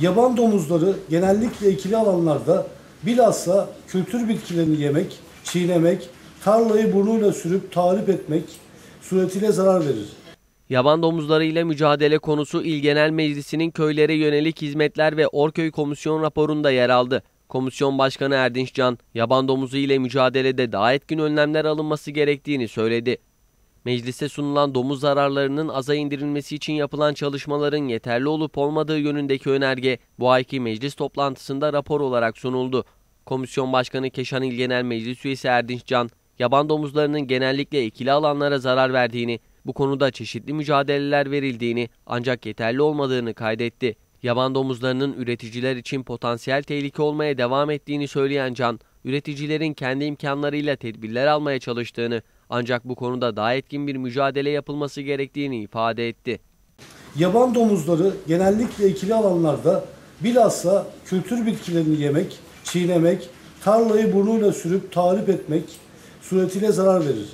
Yaban domuzları genellikle ikili alanlarda bilhassa kültür bitkilerini yemek, çiğnemek, tarlayı burnuyla sürüp tahrip etmek suretiyle zarar verir. Yaban domuzları ile mücadele konusu İl Genel Meclisi'nin köylere yönelik hizmetler ve Orköy Komisyon raporunda yer aldı. Komisyon Başkanı Erdinç Can, yaban domuzu ile mücadelede daha etkin önlemler alınması gerektiğini söyledi. Meclise sunulan domuz zararlarının aza indirilmesi için yapılan çalışmaların yeterli olup olmadığı yönündeki önerge bu ayki meclis toplantısında rapor olarak sunuldu. Komisyon Başkanı Keşan İl Genel Meclis Üyesi Erdinç Can, yaban domuzlarının genellikle ikili alanlara zarar verdiğini, bu konuda çeşitli mücadeleler verildiğini ancak yeterli olmadığını kaydetti. Yaban domuzlarının üreticiler için potansiyel tehlike olmaya devam ettiğini söyleyen Can, üreticilerin kendi imkanlarıyla tedbirler almaya çalıştığını ancak bu konuda daha etkin bir mücadele yapılması gerektiğini ifade etti. Yaban domuzları genellikle ikili alanlarda bilhassa kültür bitkilerini yemek, çiğnemek, tarlayı burnuyla sürüp tahrip etmek suretiyle zarar verir.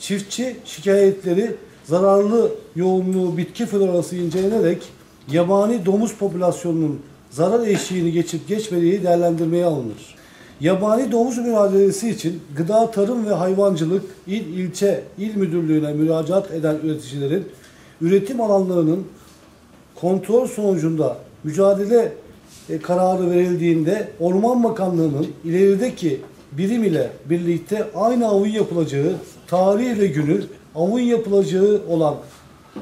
Çiftçi şikayetleri zararlı yoğunluğu bitki florası incelenerek yabani domuz popülasyonunun zarar eşiğini geçip geçmediği değerlendirmeye alınır. Yabani domuz mücadelesi için Gıda Tarım ve Hayvancılık İl İlçe İl Müdürlüğü'ne müracaat eden üreticilerin üretim alanlarının kontrol sonucunda mücadele e, kararı verildiğinde Orman Bakanlığı'nın ilerideki birim ile birlikte aynı avın yapılacağı tarih ve günü avın yapılacağı olan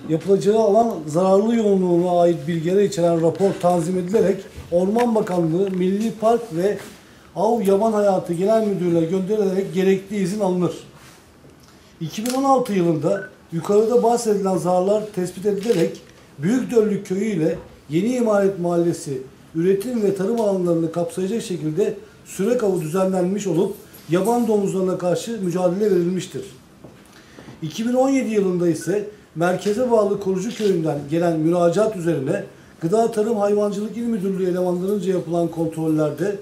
yapılacağı alan zararlı yoğunluğuna ait bilgiler içeren rapor tanzim edilerek Orman Bakanlığı Milli Park ve Av Yaban Hayatı Genel Müdürlüğü'ne gönderilerek gerekli izin alınır. 2016 yılında yukarıda bahsedilen zararlar tespit edilerek Büyükdöllük Köyü ile Yeni İmaret Mahallesi üretim ve tarım alanlarını kapsayacak şekilde sürek avı düzenlenmiş olup yaban domuzlarına karşı mücadele verilmiştir. 2017 yılında ise merkeze bağlı Korucu Köyü'nden gelen müracaat üzerine Gıda Tarım Hayvancılık İl Müdürlüğü elemanlarınca yapılan kontrollerde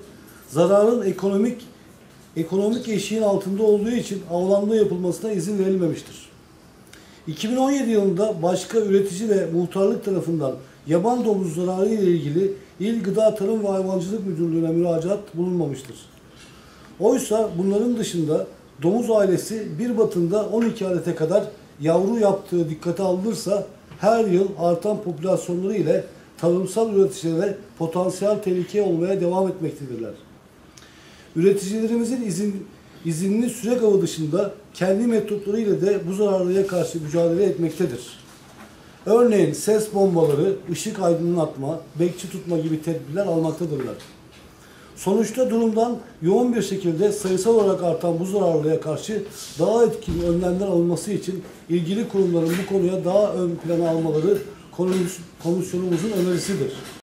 zararın ekonomik ekonomik eşiğin altında olduğu için avlanma yapılmasına izin verilmemiştir. 2017 yılında başka üretici ve muhtarlık tarafından yaban domuz zararı ile ilgili İl Gıda Tarım ve Hayvancılık Müdürlüğü'ne müracaat bulunmamıştır. Oysa bunların dışında domuz ailesi bir batında 12 adete kadar yavru yaptığı dikkate alınırsa her yıl artan popülasyonları ile tarımsal üreticilere potansiyel tehlike olmaya devam etmektedirler. Üreticilerimizin izin, izinli sürek avı dışında kendi metotlarıyla de bu zararlıya karşı mücadele etmektedir. Örneğin ses bombaları, ışık aydınlatma, bekçi tutma gibi tedbirler almaktadırlar. Sonuçta durumdan yoğun bir şekilde sayısal olarak artan bu zararlıya karşı daha etkin önlemler alınması için ilgili kurumların bu konuya daha ön plana almaları komisyonumuzun önerisidir.